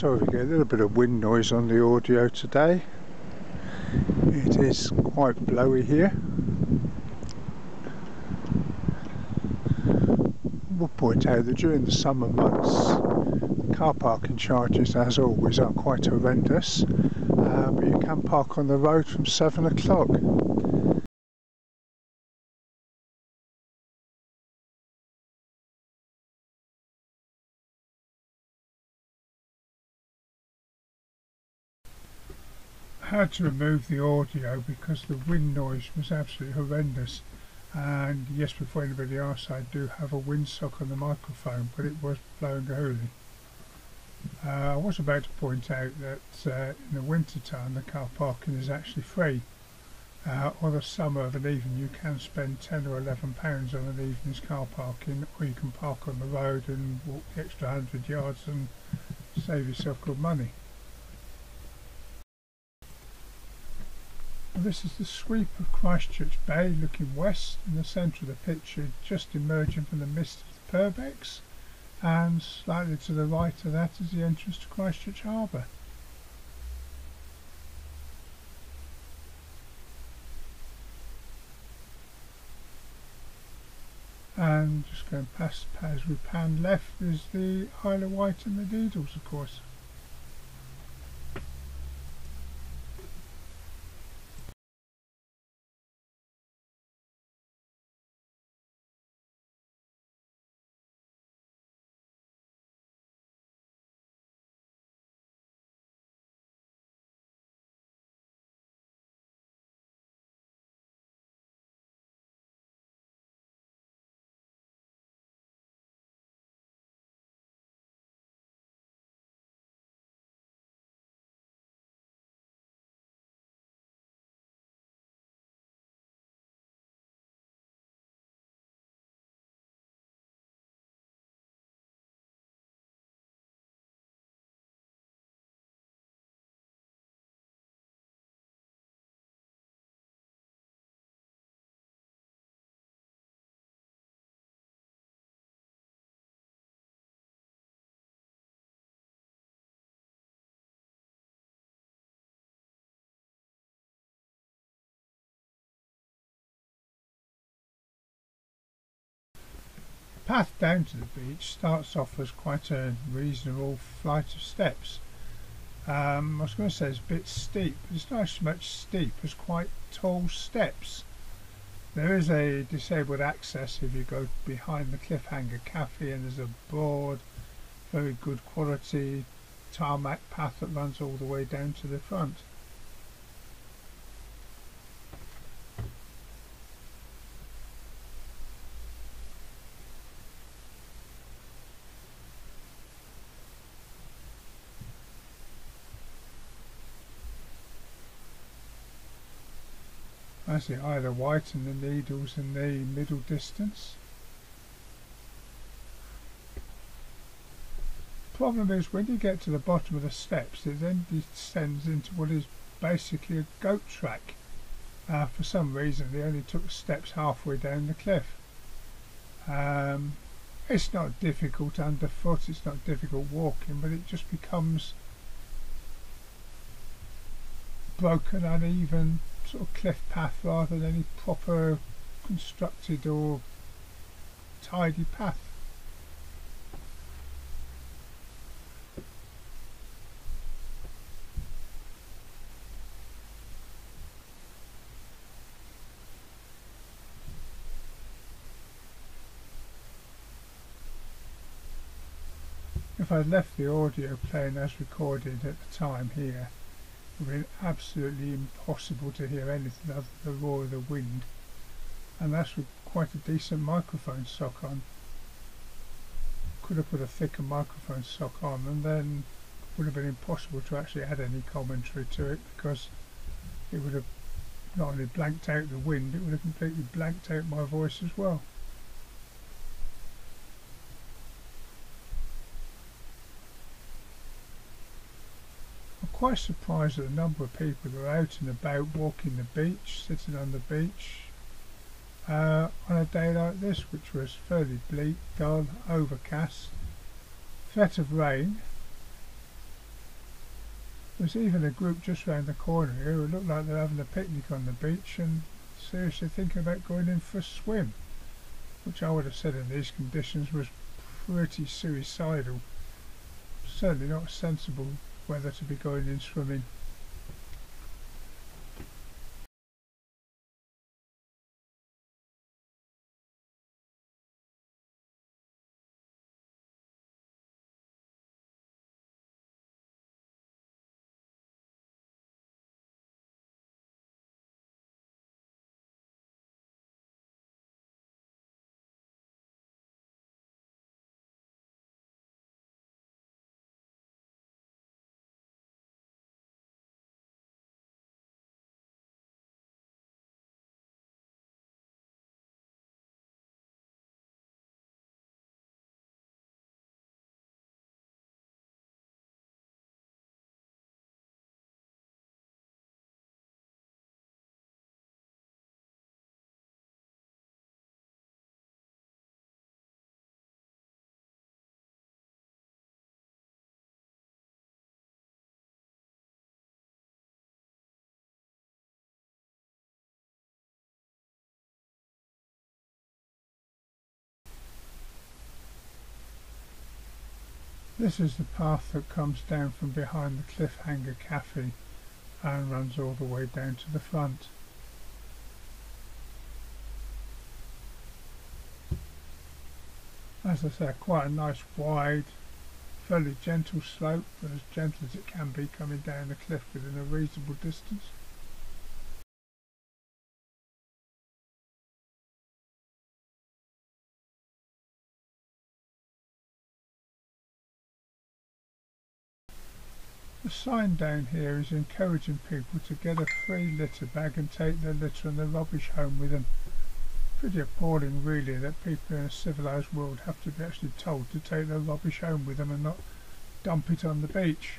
Sorry we get a little bit of wind noise on the audio today. It is quite blowy here. We'll point out that during the summer months car parking charges as always are quite horrendous uh, but you can park on the road from 7 o'clock. Had to remove the audio because the wind noise was absolutely horrendous and yes before anybody else I do have a windsock on the microphone but it was blowing holy. Uh, I was about to point out that uh, in the winter time the car parking is actually free uh, or the summer of an evening you can spend 10 or 11 pounds on an evening's car parking or you can park on the road and walk the extra 100 yards and save yourself good money. This is the sweep of Christchurch Bay looking west in the centre of the picture just emerging from the mist of the Purbecks and slightly to the right of that is the entrance to Christchurch Harbour. And just going past as we pan left is the Isle of Wight and the Needles of course. Path down to the beach starts off as quite a reasonable flight of steps. Um, I was going to say it's a bit steep, but it's not as much steep as quite tall steps. There is a disabled access if you go behind the Cliffhanger Cafe and there's a broad, very good quality tarmac path that runs all the way down to the front. I see either Wight and the needles in the middle distance. Problem is when you get to the bottom of the steps it then descends into what is basically a goat track. Uh, for some reason they only took steps halfway down the cliff. Um, it's not difficult underfoot, it's not difficult walking, but it just becomes broken, uneven, sort of cliff path rather than any proper constructed or tidy path. If I'd left the audio playing as recorded at the time here been absolutely impossible to hear anything other than the roar of the wind. And that's with quite a decent microphone sock on. Could have put a thicker microphone sock on and then would have been impossible to actually add any commentary to it because it would have not only blanked out the wind it would have completely blanked out my voice as well quite surprised at the number of people who are out and about walking the beach, sitting on the beach uh, on a day like this which was fairly bleak, dull, overcast, threat of rain There's even a group just round the corner here who look like they're having a picnic on the beach and seriously thinking about going in for a swim, which I would have said in these conditions was pretty suicidal. Certainly not sensible weather to be going in swimming. This is the path that comes down from behind the Cliffhanger Cafe and runs all the way down to the front. As I said, quite a nice wide, fairly gentle slope, but as gentle as it can be coming down the cliff within a reasonable distance. The sign down here is encouraging people to get a free litter bag and take their litter and their rubbish home with them. Pretty appalling really that people in a civilised world have to be actually told to take their rubbish home with them and not dump it on the beach.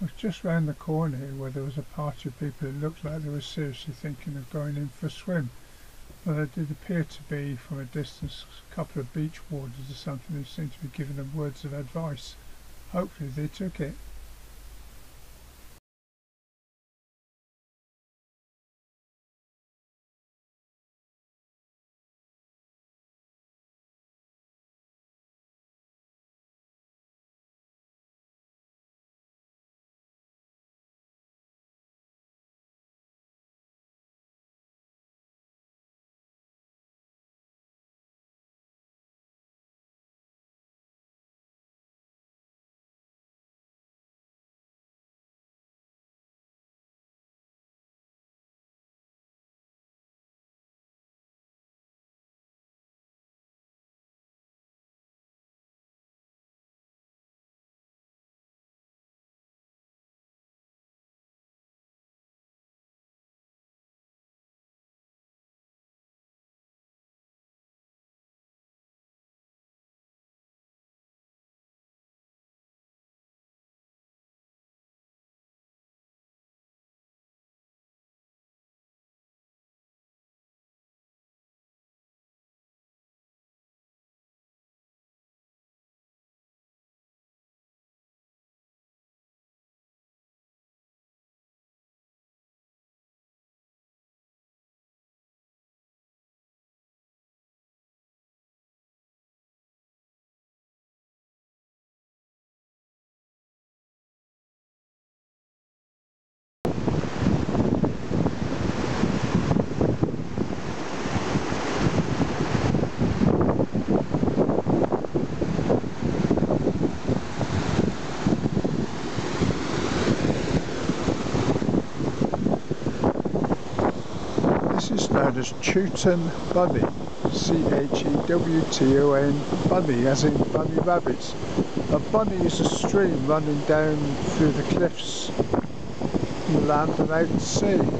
Was just round the corner here where there was a party of people that looked like they were seriously thinking of going in for a swim. Well, there did appear to be, from a distance, a couple of beach warders or something who seemed to be giving them words of advice. Hopefully they took it. This is known as Chewton Bunny. C-H-E-W-T-O-N, Bunny, as in bunny rabbits. A bunny is a stream running down through the cliffs, the land and out to sea.